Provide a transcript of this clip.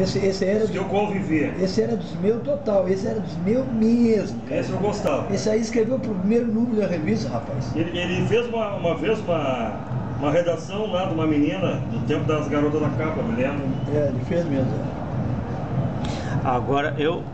Esse, esse era Os que eu convivia. esse era dos meus total, esse era dos meus mesmo. cara. Esse eu gostava. Esse aí escreveu o primeiro número da revista, rapaz. Ele, ele fez uma, uma vez uma, uma redação lá de uma menina do tempo das garotas da capa, me lembro. É, ele fez mesmo. Agora, eu,